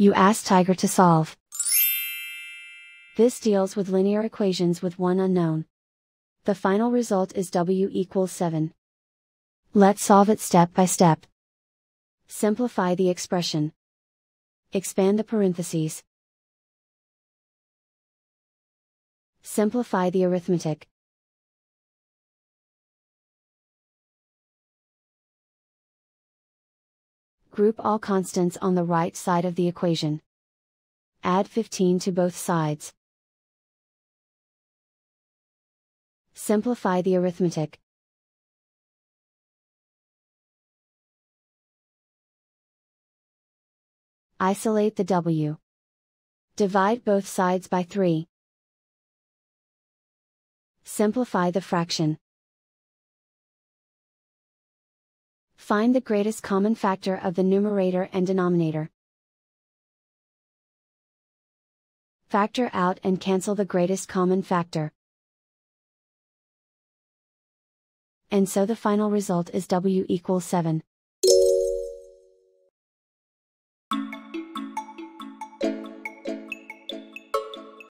You ask Tiger to solve. This deals with linear equations with one unknown. The final result is w equals 7. Let's solve it step by step. Simplify the expression. Expand the parentheses. Simplify the arithmetic. Group all constants on the right side of the equation. Add 15 to both sides. Simplify the arithmetic. Isolate the w. Divide both sides by 3. Simplify the fraction. Find the greatest common factor of the numerator and denominator. Factor out and cancel the greatest common factor. And so the final result is w equals 7.